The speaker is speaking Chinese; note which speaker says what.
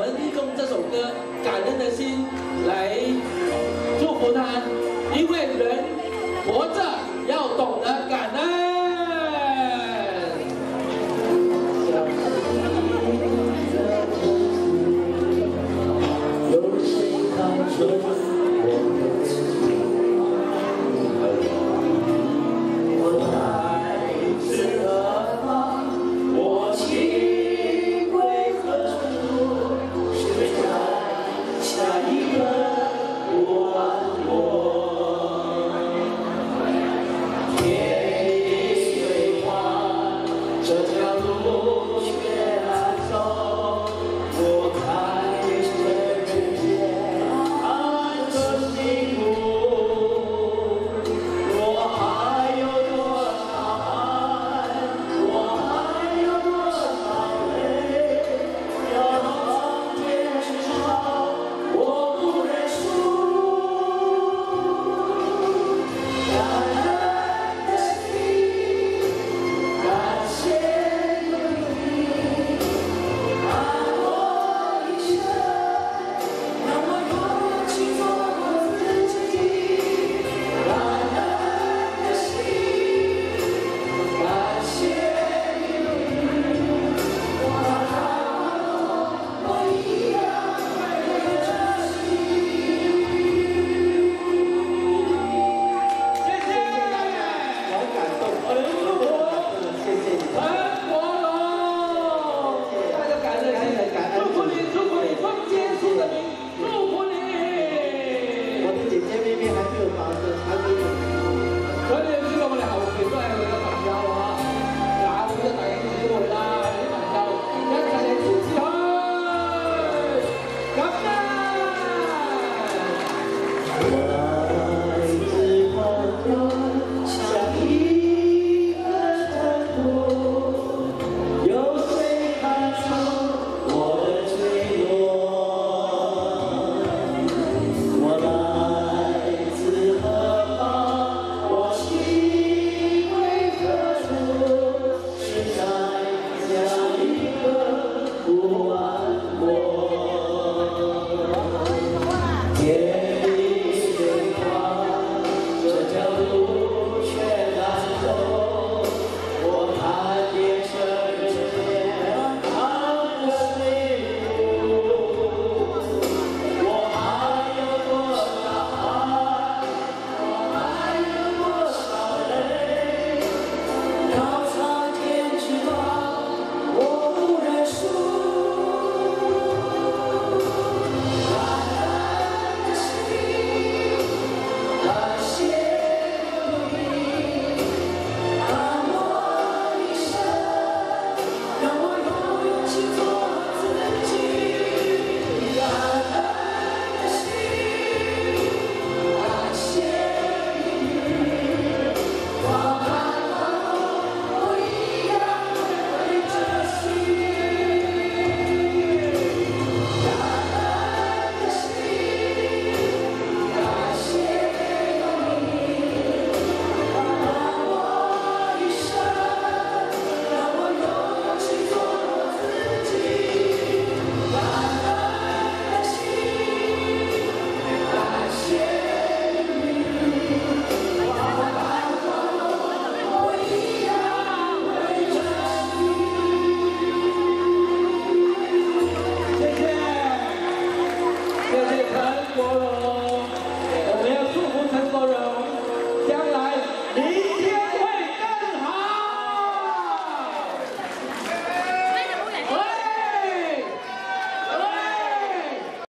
Speaker 1: 我们用这首歌感恩的心来祝福他因为人活着。
Speaker 2: 一份宽广天这条路
Speaker 1: Lord.
Speaker 2: world.